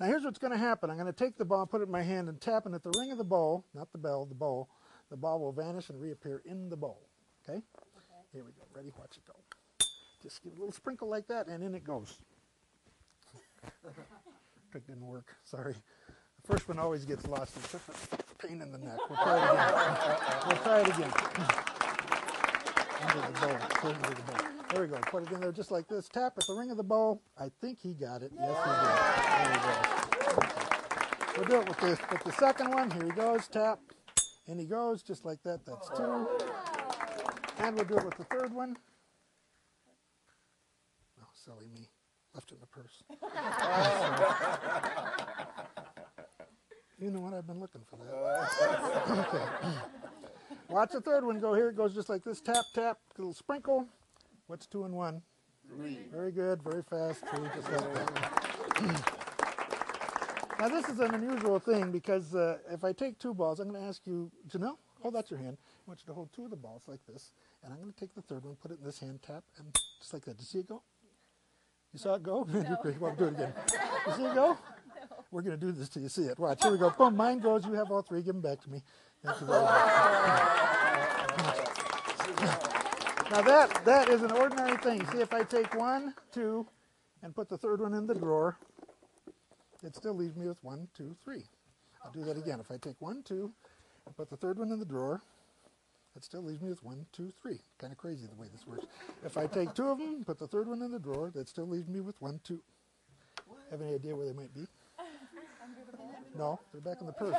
Now here's what's going to happen. I'm going to take the ball, put it in my hand, and tap it at the ring of the bowl, not the bell, the bowl. The ball will vanish and reappear in the bowl. Okay? Here we go. Ready? Watch it go. Just give it a little sprinkle like that, and in it goes. Trick didn't work. Sorry. The first one always gets lost. It's such a pain in the neck. We'll try it again. we'll try it again. The bowl. The bowl. There we go. Put it in there just like this. Tap at the ring of the bowl. I think he got it. Yes, he did. There we go. We'll do it with the, with the second one. Here he goes. Tap. And he goes just like that. That's two. And we'll do it with the third one. Oh, silly me. Left it in the purse. you know what? I've been looking for that. okay. Watch the third one go here. It goes just like this. Tap, tap. Little sprinkle. What's two and one? Three. Very good. Very fast. Three, just like that. now this is an unusual thing because uh, if I take two balls, I'm going to ask you, Janelle, hold out your hand. I want you to hold two of the balls like this, and I'm going to take the third one, put it in this hand, tap, and just like that. Did you see it go? You saw it go? No. Great. Well, do it again. You see it go? We're going to do this till you see it. Watch. Here we go. Boom. Mine goes. You have all three. Give them back to me. Thank you very much. Now that that is an ordinary thing. See, if I take one, two, and put the third one in the drawer, it still leaves me with one, two, three. I'll do that again. If I take one, two, and put the third one in the drawer, it still leaves me with one, two, three. Kind of crazy the way this works. If I take two of them, and put the third one in the drawer, that still leaves me with one, two. Have any idea where they might be? No, they're back in the purse.